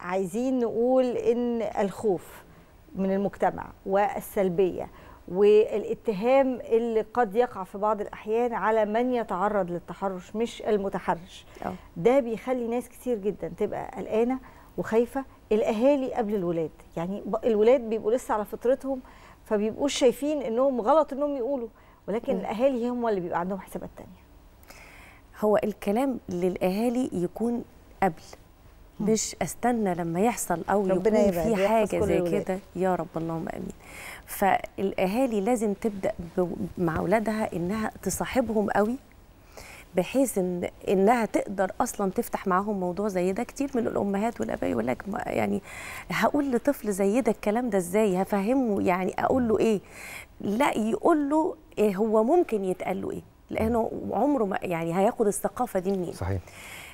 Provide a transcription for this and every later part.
عايزين نقول إن الخوف من المجتمع والسلبية والاتهام اللي قد يقع في بعض الأحيان على من يتعرض للتحرش مش المتحرش. أه. ده بيخلي ناس كتير جدا تبقى قلقانة وخايفة. الأهالي قبل الولاد يعني الولاد بيبقوا لسه على فطرتهم فبيبقوش شايفين إنهم غلط إنهم يقولوا. ولكن مم. الأهالي هم اللي بيبقى عندهم حسابات تانية. هو الكلام للأهالي يكون قبل. مش أستنى لما يحصل أو يكون في حاجة زي. كده. يا رب اللهم آمين. فالأهالي لازم تبدأ مع أولادها إنها تصاحبهم قوي بحيث ان إنها تقدر أصلا تفتح معاهم موضوع زي ده كتير من الأمهات والأباء يقول لك يعني هقول لطفل زي ده الكلام ده إزاي؟ هفهمه يعني أقول له إيه؟ لا يقول له إيه هو ممكن يتقال له إيه؟ لأنه عمره ما يعني هياخد الثقافة دي منين؟ صحيح.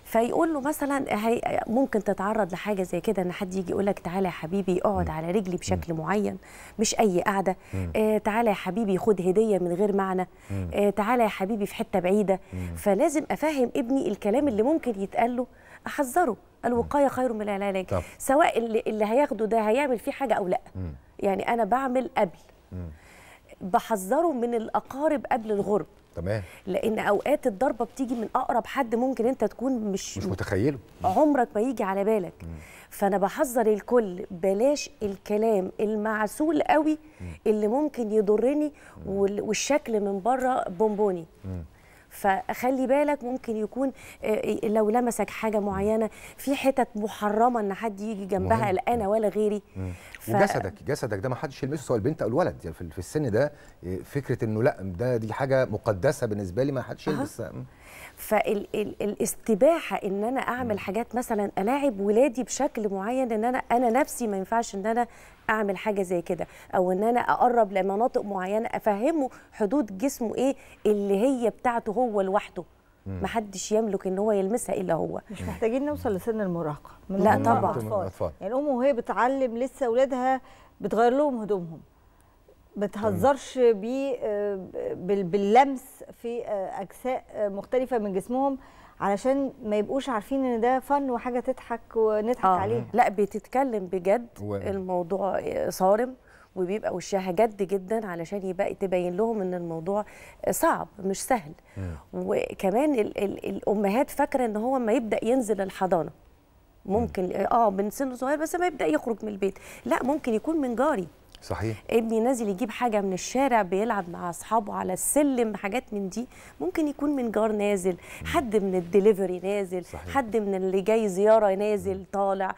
فيقول له مثلا هي ممكن تتعرض لحاجة زي كده إن حد يجي يقول لك تعالى يا حبيبي اقعد على رجلي بشكل معين مش أي قعدة. آه تعالى يا حبيبي خد هدية من غير معنى. آه تعالى يا حبيبي في حتة بعيدة. فلازم أفهم ابني الكلام اللي ممكن يتقال له أحذره. الوقاية خير من العلاج. سواء اللي, اللي هياخده ده هيعمل فيه حاجة أو لأ. يعني أنا بعمل قبل. بحذره من الأقارب قبل الغرب. تمام. لأن أوقات الضربة بتيجي من أقرب حد ممكن أنت تكون مش, مش متخيله. عمرك ما يجي على بالك. فأنا بحذر الكل بلاش الكلام المعسول قوي اللي ممكن يضرني وال- والشكل من بره بونبوني. فخلي بالك ممكن يكون آه، لو لمسك حاجة معينة في حتت محرمة إن حد يجي جنبها. لا أنا ولا غيري ف- وجسدك جسدك ده ما حدش يلمسه سواء البنت أو الولد يعني في السن ده إيه، فكرة إنه لأ ده دي حاجة مقدسة بالنسبة لي ما حدش. يلبس مم. فالاستباحه إن أنا أعمل حاجات مثلا ألاعب ولادي بشكل معين إن أنا أنا نفسي ما ينفعش إن أنا أعمل حاجة زي كده. أو إن أنا أقرب لمناطق معينة أفهمه حدود جسمه إيه اللي هي بتاعته هو لوحده. محدش يملك إن هو يلمسها إلا هو. مش محتاجين نوصل لسن المراهقة. من لا طبعاً. يعني الأم وهي بتعلم لسه أولادها بتغير لهم هدومهم. ما تهزرش بيه آه، بال- باللمس. في آه، أجزاء آه، مختلفة من جسمهم علشان ما يبقوش عارفين إن ده فن وحاجة تضحك ونضحك عليها. لا بتتكلم بجد و- الموضوع صارم وبيبقى وشها جد جدا علشان يبقى تبين لهم إن الموضوع صعب مش سهل. وكمان ال ال الأمهات فاكرة إن هو ما يبدأ ينزل الحضانة. ممكن آه من سن صغير بس ما يبدأ يخرج من البيت. لا ممكن يكون من جاري. صحيح. ابني نازل يجيب حاجة من الشارع بيلعب مع أصحابه على السلم حاجات من دي. ممكن يكون من جار نازل حد من الدليفري نازل صحيح. حد من اللي جاي زيارة نازل طالع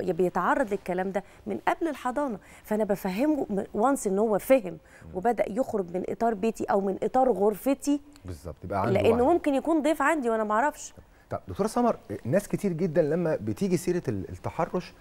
بيتعرض للكلام ده من قبل الحضانة. فأنا بفهمه وانس إن هو فهم وبدأ يخرج من إطار بيتي أو من إطار غرفتي. بالظبط يبقى عنده لأنه. ممكن يكون ضيف عندي وأنا ما أعرفش. طب دكتوره سمر ناس كتير جدا لما بتيجي سيرة ال- التحرش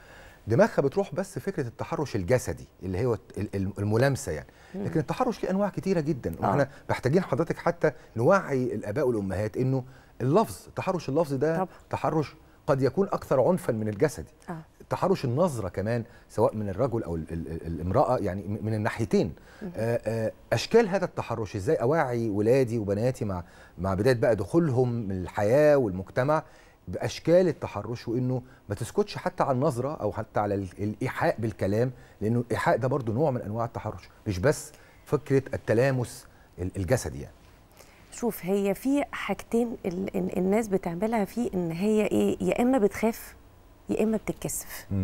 دماغها بتروح بس فكرة التحرش الجسدي اللي هو ال- ال- الملامسة يعني لكن التحرش ليه أنواع كتيرة جدا آه. وإحنا محتاجين حضرتك حتى نوعي الآباء والأمهات إنه اللفظ التحرش اللفظي ده طبعا. تحرش قد يكون أكثر عنفا من الجسدي آه. تحرش النظرة كمان سواء من الرجل أو ال- ال- ال- الامراه يعني من الناحيتين آه، آه، أشكال هذا التحرش إزاي اوعي ولادي وبناتي مع مع بداية بقى دخولهم الحياة والمجتمع بأشكال التحرش وإنه ما تسكتش حتى على النظرة أو حتى على ال- الإيحاء بالكلام لأنه الإيحاء ده برضو نوع من أنواع التحرش مش بس فكرة التلامس ال- الجسدي يعني. شوف هي في حاجتين ال- ال- الناس بتعملها فيه إن هي إيه يا إما بتخاف يا إما بتتكسف.